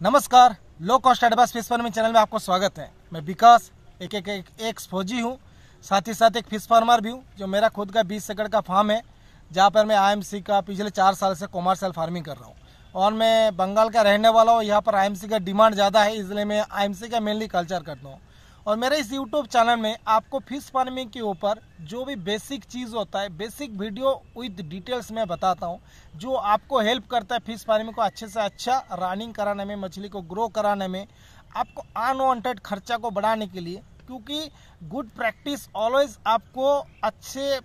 नमस्कार low cost advance fish farming channel में आपको स्वागत है। मैं विकास एक एक एक, एक फौजी हूँ। साथ ही साथ एक फ़िश फार्मर भी हूँ जो मेरा खुद का 20 एकड़ का फार्म है जहाँ पर मैं आईएमसी का पिछले चार साल से कॉमर्शियल फ़ार्मिंग कर रहा हूँ। और मैं बंगाल का रहने वाला हूँ यहाँ पर आईएमसी का डिमांड ज़्यादा है इसलिए मैं आईएमसी का मेनली कल्चर करता हूँ। और मेरे इस यूट्यूब चैनल में आपको फ़िश फ़ार्मिंग के ऊपर जो भी बेसिक चीज़ होता है बेसिक वीडियो विद डिटेल्स में बताता हूँ, जो आपको हेल्प करता है फ़िश फ़ार्मिंग को अच्छे से अच्छा रनिंग कराने में, मछली को ग्रो कराने में, आपको अनवांटेड खर्चा को बढ़ाने के लिए, क्योंकि गुड प्रैक्टिस ऑलवेज आपको अच्छे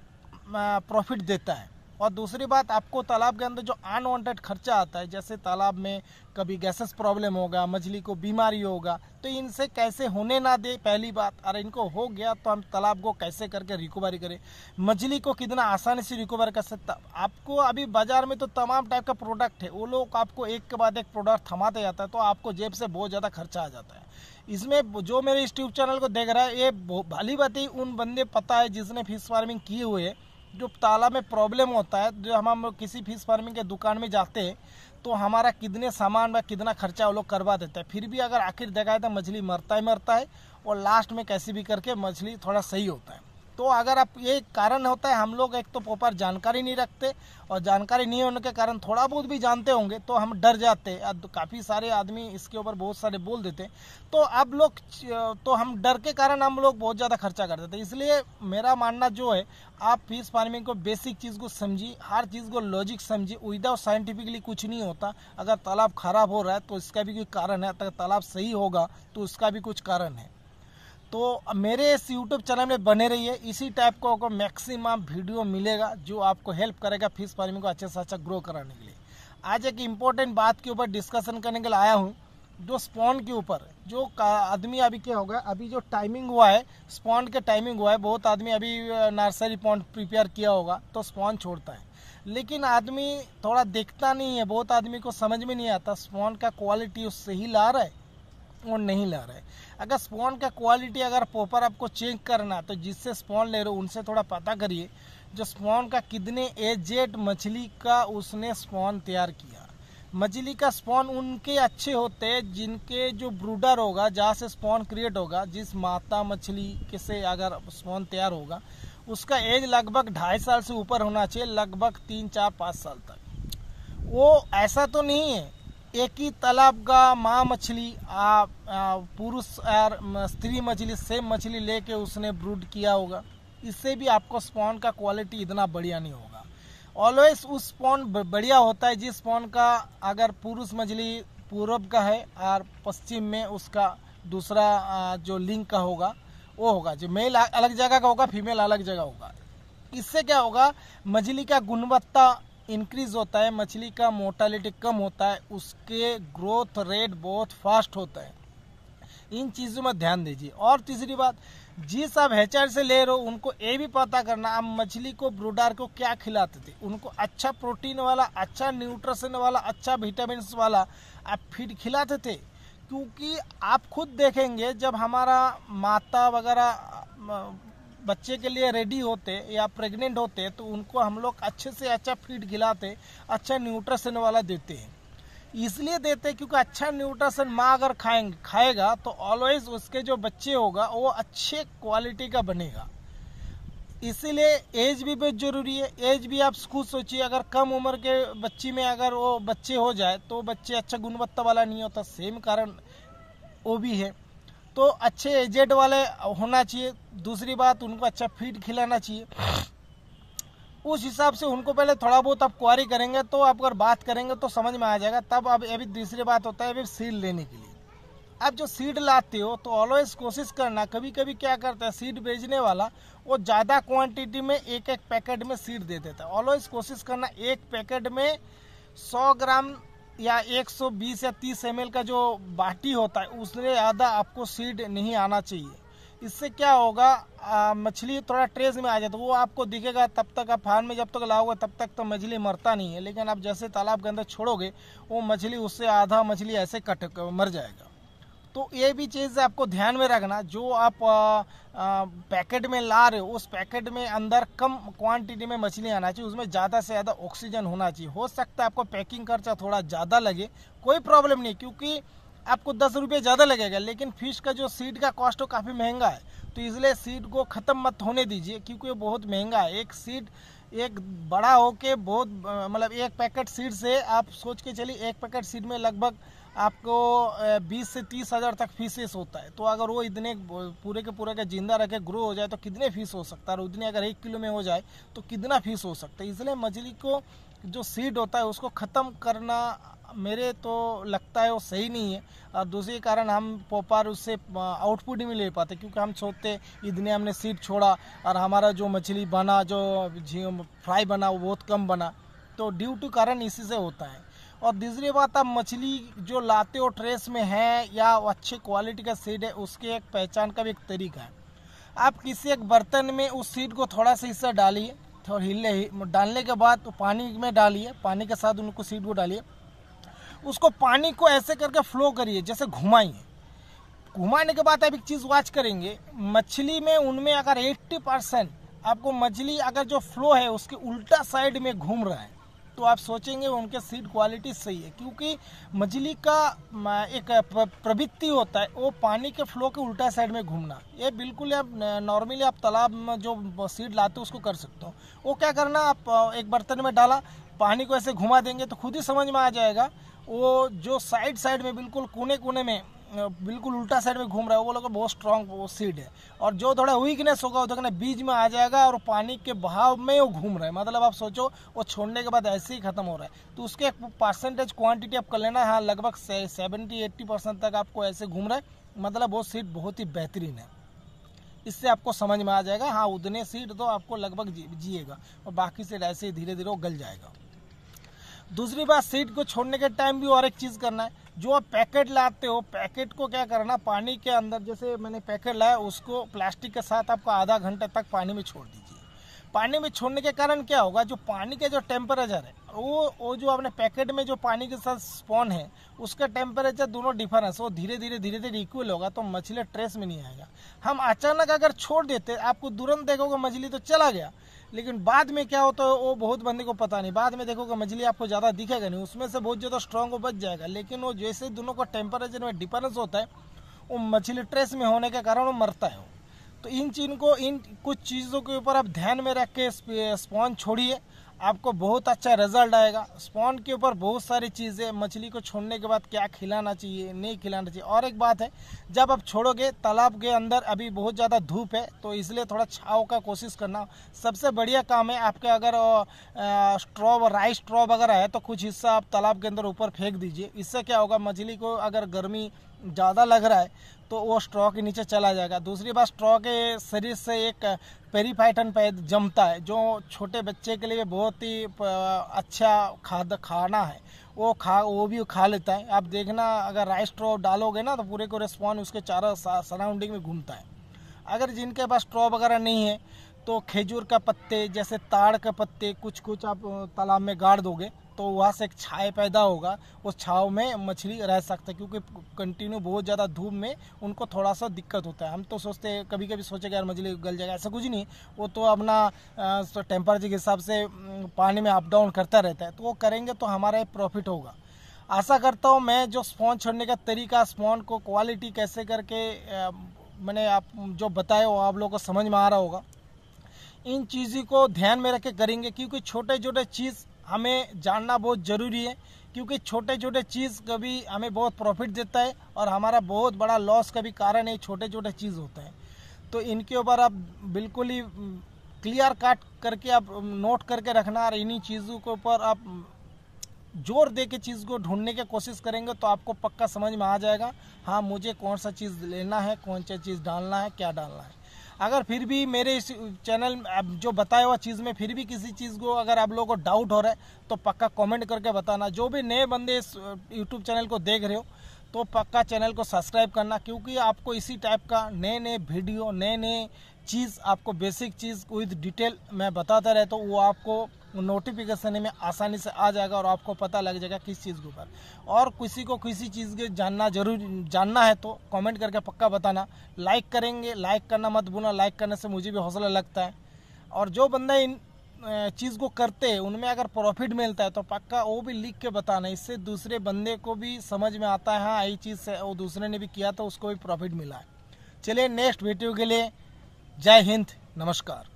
प्रॉफिट देता है। और दूसरी बात, आपको तालाब के अंदर जो अनवांटेड खर्चा आता है, जैसे तालाब में कभी गैसेस प्रॉब्लम होगा, मछली को बीमारी होगा तो इनसे कैसे होने ना दे? पहली बात, अरे इनको हो गया तो हम तालाब को कैसे करके रिकवरी करें? मछली को कितना आसानी से रिकवर कर सकता? आपको अभी बाज़ार में तो तमाम टाइप का प्रोडक्ट है, वो लोग आपको एक के बाद एक प्रोडक्ट थमाते जाता है तो आपको जेब से बहुत ज़्यादा खर्चा आ जाता है। इसमें जो मेरे इस ट्यूब चैनल को देख रहा है, ये भली बात ही, उन बंदे पता है जिसने फ़िश फ़ार्मिंग की हुई है जो ताला में प्रॉब्लम होता है, जो हम हम किसी फ़िश फ़ार्मिंग के दुकान में जाते हैं तो हमारा कितने सामान व कितना खर्चा वो लोग करवा देते हैं। फिर भी अगर आखिर देखा जाए तो मछली मरता ही मरता है, और लास्ट में कैसे भी करके मछली थोड़ा सही होता है। तो अगर आप ये कारण होता है, हम लोग एक तो प्रॉपर जानकारी नहीं रखते और जानकारी नहीं होने के कारण थोड़ा बहुत भी जानते होंगे तो हम डर जाते काफ़ी सारे आदमी इसके ऊपर बहुत सारे बोल देते तो अब लोग तो हम डर के कारण हम लोग बहुत ज़्यादा खर्चा कर देते इसलिए मेरा मानना जो है, आप फ़िश फ़ार्मिंग को बेसिक चीज़ को समझिए, हर चीज़ को लॉजिक समझिए। विदाउट साइंटिफिकली कुछ नहीं होता। अगर तालाब खराब हो रहा है तो इसका भी कोई कारण है। अगर तालाब सही होगा तो उसका भी कुछ कारण है। तो मेरे इस यूट्यूब चैनल में बने रहिए। इसी टाइप को आपको मैक्सिमम वीडियो मिलेगा, जो आपको हेल्प करेगा फ़िश फ़ार्मिंग को अच्छे से अच्छा ग्रो कराने के लिए। आज एक इम्पोर्टेंट बात के ऊपर डिस्कशन करने के लिए आया हूँ, जो स्पॉन के ऊपर, जो आदमी अभी क्या होगा, अभी जो टाइमिंग हुआ है स्पॉन के टाइमिंग हुआ है, बहुत आदमी अभी नर्सरी पॉन्ड प्रिपेयर किया होगा तो स्पॉन छोड़ता है। लेकिन आदमी थोड़ा देखता नहीं है, बहुत आदमी को समझ में नहीं आता स्पॉन का क्वालिटी उससे ही ला रहा है। और नहीं ला रहे। अगर स्पॉन का क्वालिटी अगर प्रॉपर आपको चेक करना तो जिससे स्पॉन ले रहे हो, उनसे थोड़ा पता करिए, जो स्पॉन का कितने एजेड मछली का उसने स्पॉन तैयार किया। मछली का स्पॉन उनके अच्छे होते हैं, जिनके जो ब्रूडर होगा, जहाँ से स्पॉन क्रिएट होगा, जिस माता मछली के से अगर स्पॉन तैयार होगा, उसका एज लगभग ढाई साल से ऊपर होना चाहिए, लगभग तीन, चार, पाँच साल तक। वो ऐसा तो नहीं है एक ही तालाब का माँ मछली पुरुष और स्त्री मछली, सेम मछली लेके उसने ब्रूड किया होगा। इससे भी आपको स्पॉन का क्वालिटी इतना बढ़िया नहीं होगा। ऑलवेज उस स्पॉन बढ़िया होता है जिस स्पॉन का अगर पुरुष मछली पूर्व का है और पश्चिम में उसका दूसरा जो लिंग का होगा, वो होगा। जो मेल अलग जगह का होगा फीमेल अलग जगह होगा। इससे क्या होगा, मछली का गुणवत्ता इंक्रीज होता है, मछली का मोर्टालिटी कम होता है, उसके ग्रोथ रेट बहुत फास्ट होता है। इन चीज़ों में ध्यान दीजिए। और तीसरी बात, जिस आप हेचर से ले रहे हो, उनको ये भी पता करना, आप मछली को ब्रूडार को क्या खिलाते थे? उनको अच्छा प्रोटीन वाला अच्छा न्यूट्रिशन वाला अच्छा विटामिन वाला, आप फ़ीड खिलाते थे? क्योंकि आप खुद देखेंगे, जब हमारा माता वगैरह बच्चे के लिए रेडी होते या प्रेग्नेंट होते तो उनको हम लोग अच्छे से अच्छा फ़ीड खिलाते अच्छा न्यूट्रिशन वाला देते हैं। इसलिए देते हैं क्योंकि अच्छा न्यूट्रिशन माँ अगर खाएँगे, खाएगा तो ऑलवेज उसके जो बच्चे होगा, वो अच्छे क्वालिटी का बनेगा। इसीलिए एज भी बहुत ज़रूरी है। एज भी आप खुद सोचिए, अगर कम उम्र के बच्ची में अगर वो बच्चे हो जाए तो बच्चे अच्छा गुणवत्ता वाला नहीं होता। सेम कारण वो भी है। तो अच्छे एजेड वाले होना चाहिए। दूसरी बात, उनको अच्छा फ़ीड खिलाना चाहिए। उस हिसाब से उनको पहले थोड़ा बहुत आप क्वारी करेंगे तो आप अगर बात करेंगे तो समझ में आ जाएगा। तब अब अभी दूसरी बात होता है अभी सीड लेने के लिए। आप जो सीड लाते हो तो ऑलवेज कोशिश करना कभी कभी क्या करता है सीड बेचने वाला, वो ज़्यादा क्वांटिटी में एक एक पैकेट में सीड दे देता है। ऑलवेज कोशिश करना, एक पैकेट में सौ ग्राम या 120 या 30 एम का जो बाटी होता है, उससे ज़्यादा आपको सीड नहीं आना चाहिए। इससे क्या होगा मछली थोड़ा ट्रेस में आ जाता है वो आपको दिखेगा तब तक आप फार्म में जब तक लाओगे, तब तक तो मछली मरता नहीं है। लेकिन आप जैसे तालाब के अंदर छोड़ोगे, वो मछली, उससे आधा मछली ऐसे कट, मर जाएगा। तो ये भी चीज़ आपको ध्यान में रखना जो आप आ, आ, पैकेट में ला रहे हो उस पैकेट में अंदर कम क्वांटिटी में मछली आना चाहिए उसमें ज़्यादा से ज़्यादा ऑक्सीजन होना चाहिए। हो सकता है आपको पैकिंग खर्चा थोड़ा ज़्यादा लगे कोई प्रॉब्लम नहीं क्योंकि आपको दस रुपये ज़्यादा लगेगा लेकिन फ़िश का जो सीड का कॉस्ट हो काफ़ी महँगा है। तो इसलिए सीड को ख़त्म मत होने दीजिए क्योंकि वो बहुत महँगा है। एक सीड एक बड़ा होके बहुत मतलब एक पैकेट सीड से आप सोच के चलिए एक पैकेट सीड में लगभग आपको 20 से तीस हज़ार तक फीसेस होता है। तो अगर वो इतने, पूरे के पूरे का ज़िंदा रखे ग्रो हो जाए तो कितने फ़ीस हो सकता है? और उतने अगर एक किलो में हो जाए तो कितना फ़ीस हो सकता है? इसलिए मछली को जो सीड होता है, उसको ख़त्म करना मेरे तो लगता है वो सही नहीं है। और दूसरे कारण हम पोपार उससे आउटपुट नहीं ले पाते, क्योंकि हम सोचते, इतने हमने सीड छोड़ा, और हमारा जो मछली बना, जो फ्राई बना, वो बहुत कम बना। तो ड्यू टू कारण इसी से होता है। और दूसरी बात, आप मछली जो लाते हो ट्रेस में है या अच्छे क्वालिटी का सीड है, उसके एक पहचान का भी एक तरीका है। आप किसी एक बर्तन में उस सीड को थोड़ा सा हिस्सा डालिए, थोड़ा हिले डालने के बाद तो पानी में डालिए, पानी के साथ उनको सीड को डालिए। उसको पानी को ऐसे करके फ्लो करिए, जैसे घुमाइए। घुमाने के बाद आप एक चीज़ वॉच करेंगे, मछली में उनमें अगर 80 परसेंट आपको मछली अगर जो फ्लो है, उसके उल्टा साइड में घूम रहा है तो आप सोचेंगे उनके सीड क्वालिटी सही है, क्योंकि मछली का एक प्रवृत्ति होता है, वो पानी के फ्लो के उल्टा साइड में घूमना। ये बिल्कुल आप नॉर्मली आप तालाब में जो सीड लाते हो, उसको कर सकते हो। वो क्या करना, आप, एक बर्तन में डाला, पानी को ऐसे घुमा देंगे तो खुद ही समझ में आ जाएगा, वो जो साइड साइड में बिल्कुल कोने कोने में बिल्कुल उल्टा साइड में घूम रहा है, वो लोग बहुत स्ट्रांग वो सीड है। और जो थोड़ा वीकनेस होगा देखना बीज में आ जाएगा और पानी के बहाव में वो घूम रहा है। मतलब आप सोचो, वो छोड़ने के बाद ऐसे ही खत्म हो रहा है। तो उसके एक परसेंटेज क्वांटिटी आप कर लेना, है, लगभग सेवेंटी एट्टी परसेंट तक आपको ऐसे घूम रहा है। मतलब वो सीट बहुत ही बेहतरीन है। इससे आपको समझ में आ जाएगा हाँ उतने सीट तो आपको लगभग जिएगा और बाकी सीट ऐसे ही धीरे धीरे वो गल जाएगा। दूसरी बात सीट को छोड़ने के टाइम भी और एक चीज़ करना है। जो आप पैकेट लाते हो, पैकेट को क्या करना, पानी के अंदर जैसे मैंने पैकेट लाया, उसको प्लास्टिक के साथ आपको आधा घंटे तक पानी में छोड़ दीजिए। पानी में छोड़ने के कारण क्या होगा, जो पानी का जो टेम्परेचर है वो वो जो आपने पैकेट में जो पानी के साथ स्पॉन है, उसका टेम्परेचर दोनों डिफरेंस वो धीरे धीरे धीरे धीरे इक्वल होगा तो मछली ट्रेस में नहीं आएगा। हम अचानक अगर छोड़ देते, आपको तुरंत देखोगे मछली तो चला गया। लेकिन बाद में क्या होता है, वो बहुत बंदे को पता नहीं। बाद में देखोगे मछली आपको ज़्यादा दिखेगा नहीं, उसमें से बहुत ज़्यादा स्ट्रॉन्ग बच जाएगा। लेकिन वो जैसे दोनों का टेम्परेचर में डिफरेंस होता है, वो मछली ट्रेस में होने के कारण वो मरता है। तो इन चीज़ को, इन कुछ चीज़ों के ऊपर आप ध्यान में रख के स्पॉन छोड़िए। आपको बहुत अच्छा रिज़ल्ट आएगा। स्पॉन के ऊपर बहुत सारी चीज़ें, मछली को छोड़ने के बाद क्या खिलाना चाहिए, नहीं खिलाना चाहिए। और एक बात है, जब आप छोड़ोगे, तालाब के अंदर अभी बहुत ज़्यादा धूप है तो इसलिए थोड़ा छाव का कोशिश करना। सबसे बढ़िया काम है आपके अगर स्ट्रॉ राइस स्ट्रॉ वगैरह है तो कुछ हिस्सा आप तालाब के अंदर ऊपर फेंक दीजिए। इससे क्या होगा, मछली को अगर गर्मी ज़्यादा लग रहा है तो वो स्ट्रॉ के नीचे चला जाएगा। दूसरी बात स्ट्रॉ के शरीर से एक पेरीफाइटन पैद जमता है, जो छोटे बच्चे के लिए बहुत ही अच्छा खाद, खाना है। वो खा, वो भी खा लेता है। आप देखना, अगर राइस स्ट्रॉ डालोगे ना तो पूरे को रिस्पॉन उसके चारों सराउंडिंग में घूमता है। अगर जिनके पास स्ट्रॉ वगैरह नहीं है तो खेजूर का पत्ते, जैसे ताड़ के पत्ते कुछ कुछ आप तालाब में गाड़ दोगे तो वहाँ से एक छाए पैदा होगा। उस छाव में मछली रह सकता है, क्योंकि कंटिन्यू बहुत ज़्यादा धूप में उनको थोड़ा सा दिक्कत होता है। हम तो सोचते हैं कभी कभी सोचेगा यार मछली गल जाएगा, ऐसा कुछ नहीं। वो तो अपना टेम्परेचर के हिसाब से पानी में अप डाउन करता रहता है। तो वो करेंगे तो हमारा प्रॉफिट होगा। आशा करता हूँ मैं जो स्पॉन छोड़ने का तरीका स्पॉन को क्वालिटी कैसे करके मैंने आप, जो बताए वो आप लोगों को समझ में आ रहा होगा। इन चीज़ों को ध्यान में रख के करेंगे, क्योंकि छोटे छोटे चीज़ हमें जानना बहुत ज़रूरी है, क्योंकि छोटे छोटे चीज़ कभी हमें बहुत प्रॉफिट देता है और हमारा बहुत बड़ा लॉस का भी कारण है छोटे छोटे चीज़ होता है। तो इनके ऊपर आप बिल्कुल ही क्लियर काट करके आप नोट करके रखना और इन्हीं चीज़ों के ऊपर आप ज़ोर दे के चीज़ को ढूँढने की कोशिश करेंगे तो आपको पक्का समझ में आ जाएगा हाँ मुझे कौन सा चीज़ लेना है, कौन सा चीज़ डालना है, क्या डालना है। अगर फिर भी मेरे इस चैनल जो बताया हुआ चीज़ में, फिर भी किसी चीज़ को अगर आप लोगों को डाउट हो रहा है तो पक्का कमेंट करके बताना। जो भी नए बंदे इस यूट्यूब चैनल को देख रहे हो तो पक्का चैनल को सब्सक्राइब करना, क्योंकि आपको इसी टाइप का नए नए वीडियो नए नए चीज़, आपको बेसिक चीज़ विद डिटेल मैं बताता रहता हूँ, वो आपको नोटिफिकेशन में आसानी से आ जाएगा और आपको पता लग जाएगा किस चीज़ के ऊपर। और किसी को किसी चीज़ के जानना ज़रूर, जानना है तो कमेंट करके पक्का बताना। लाइक करेंगे लाइक करना मत भूलना। लाइक करने से मुझे भी हौसला लगता है। और जो बंदा इन चीज़ को करते हैं, उनमें अगर प्रॉफिट मिलता है तो पक्का वो भी लिख के बताना। इससे दूसरे बंदे को भी समझ में आता है हाँ यही चीज़ से वो दूसरे ने भी किया तो उसको भी प्रॉफिट मिला है। चलिए नेक्स्ट वीडियो के लिए जय हिंद, नमस्कार।